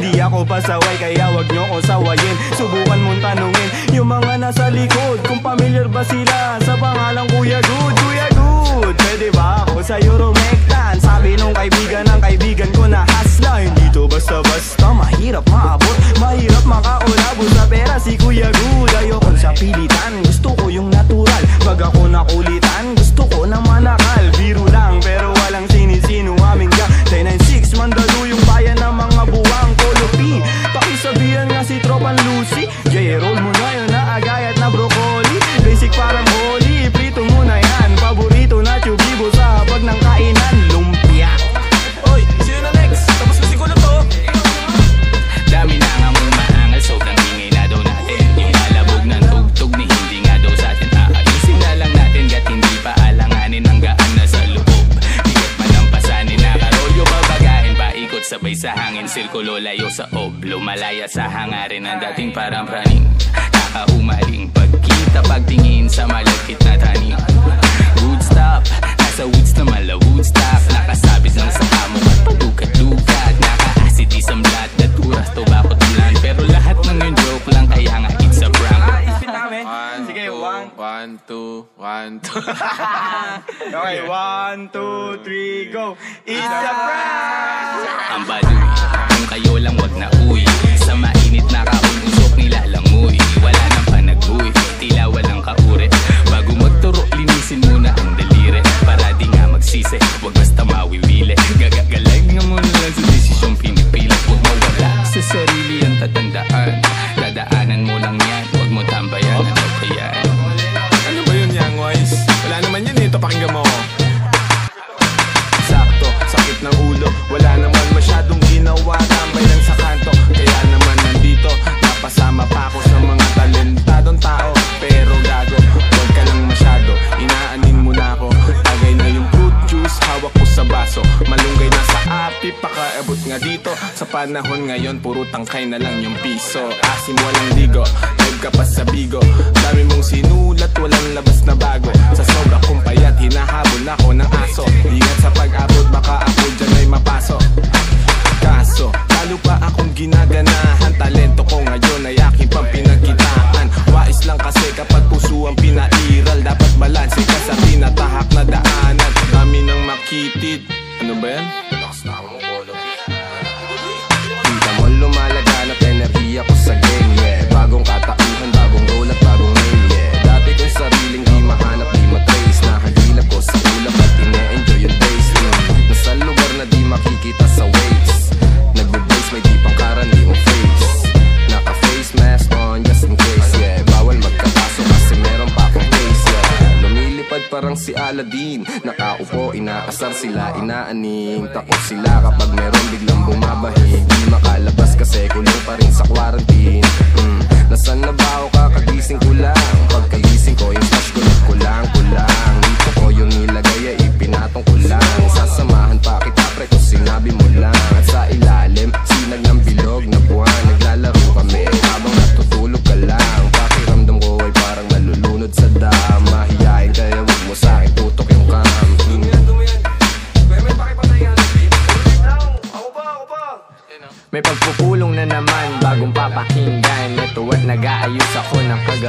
Di ako pasaway kaya wag nyo ko sawayin. Subukan mong tanungin yung mga nasa likod. Kung familiar ba sila sa pangalang Kuya Good? Kuya Good, pwede ba ako sa'yo rumektan? Sabi nung kaibigan sabay sa hangin Sirkulo layo sa ob Lumalaya sa hangarin Ang dating parang praning. Nakaumaling Pagkita pagtingin sa malagkit na taning Wood stop One, one two, one, two. Okay, one, two, three, go. It's a prank! Ang baduy Kung kayo lang wag na uy panahon ngayon Puro tangkay na lang yung piso. Asim walang ligo ka pa sa bigo. Dami mong sinulat Walang labas na bago. Sa sobra kong payat Hinahabol ako ng aso. Ingat sa pag-abot Baka ako dyan ay mapasok Kaso, lalo pa akong ginaganahan. Talento ko ngayon ay aking pang pinagkitaan Wais lang kasi kapag puso ang pinairal. Dapat balanse ka sa tinatahak na daanan. Dami nang makitid Ano ba yan? Lumalaganap enerhiya ko sa game, yeah. Bagong katauhan, bagong role at bagong name, yeah. Dati kong sariling di mahanap, di matrace. Nakagilap ko sa ulap at ine-enjoy yung days mm. Nasa lugar na di makikita sa waves. Nagbe-base, may di pangkaran, di mo face Naka-face mask on just in case, yeah. Bawal magkataso kasi meron pa akong face, yeah. Lumilipad parang si Aladdin. Nakaupo, inaasar sila, inaaning Takot sila kapag meron biglang bumabahig Di makalabas kasi kulong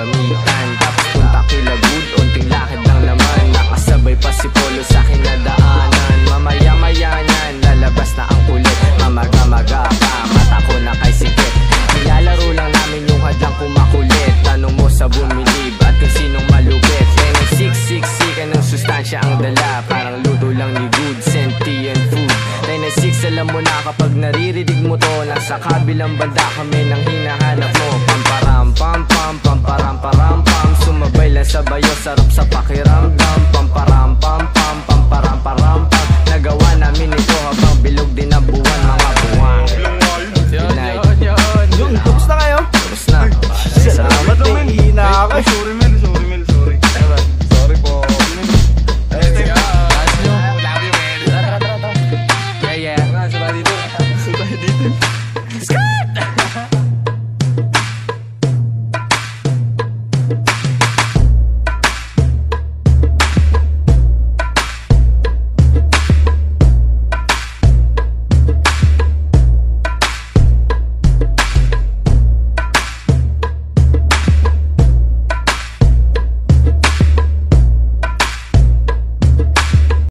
ako ng kagamitan Tapos punta kila good, unting lakad lang naman. Nakasabay pa si Polo sa kinadaanan. Mamaya-maya niyan, lalabas na ang kulit Mamaga-maga pa, mata ko na kay sikip. Nilalaro lang namin yung hadlang kumakulit. Tanong mo sa bumilib at kung sinong malupit. Kaya nagsiksiksikan ng sustansya ang dala. Parang luto lang ni good, sentient food. 996 alam mo na kapag naririnig mo to Nasa kabilang banda kami nang hinahanap Pamparam, param, pam. Sumabay lang sa bayo, sarap sa pakiramdam. Pamparam, pam, pam.